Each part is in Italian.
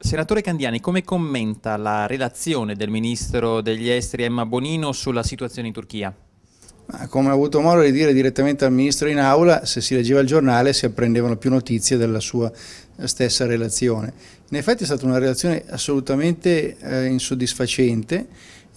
Senatore Candiani, come commenta la relazione del Ministro degli Esteri Emma Bonino sulla situazione in Turchia? Come ho avuto modo di dire direttamente al Ministro in aula, se si leggeva il giornale si apprendevano più notizie della sua stessa relazione. In effetti è stata una relazione assolutamente eh, insoddisfacente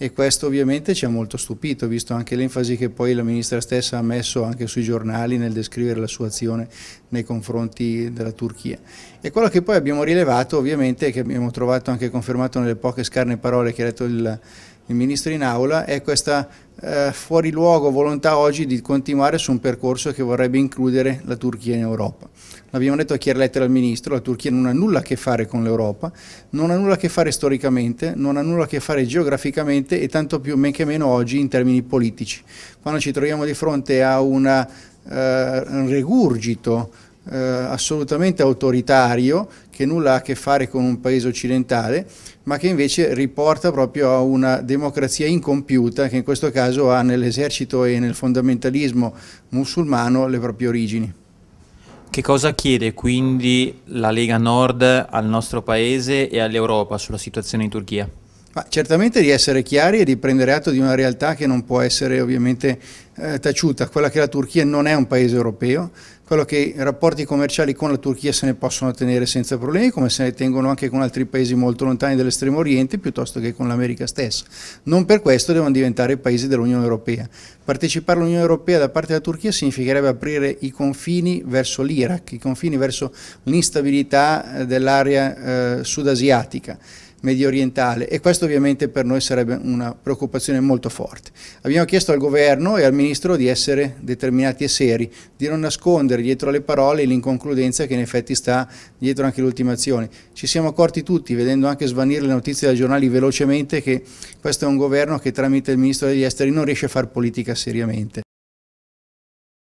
e questo ovviamente ci ha molto stupito, visto anche l'enfasi che poi la Ministra stessa ha messo anche sui giornali nel descrivere la sua azione nei confronti della Turchia. E quello che poi abbiamo rilevato ovviamente, che abbiamo trovato anche confermato nelle poche scarne parole che ha detto il, il Ministro in aula, è questa eh, fuori luogo volontà oggi di continuare su un percorso che vorrebbe includere la Turchia in Europa. L'abbiamo detto a chi ha letto al Ministro, la Turchia non ha nulla a che fare con l'Europa, non ha nulla a che fare storicamente, non ha nulla a che fare geograficamente e tanto più men che meno oggi in termini politici. Quando ci troviamo di fronte a una, eh, un regurgito eh, assolutamente autoritario che nulla ha a che fare con un paese occidentale, ma che invece riporta proprio a una democrazia incompiuta che in questo caso ha nell'esercito e nel fondamentalismo musulmano le proprie origini. Che cosa chiede quindi la Lega Nord al nostro paese e all'Europa sulla situazione in Turchia? Ma certamente di essere chiari e di prendere atto di una realtà che non può essere ovviamente eh, taciuta, quella che la Turchia non è un paese europeo, quello che i rapporti commerciali con la Turchia se ne possono tenere senza problemi, come se ne tengono anche con altri paesi molto lontani dall'estremo oriente, piuttosto che con l'America stessa. Non per questo devono diventare paesi dell'Unione Europea. Partecipare all'Unione Europea da parte della Turchia significherebbe aprire i confini verso l'Iraq, i confini verso l'instabilità eh, dell'area eh, sudasiatica medio orientale e questo ovviamente per noi sarebbe una preoccupazione molto forte. Abbiamo chiesto al governo e al ministro di essere determinati e seri, di non nascondere dietro le parole l'inconcludenza che in effetti sta dietro anche le ultimazioni. Ci siamo accorti tutti, vedendo anche svanire le notizie dai giornali velocemente, che questo è un governo che tramite il ministro degli esteri non riesce a fare politica seriamente.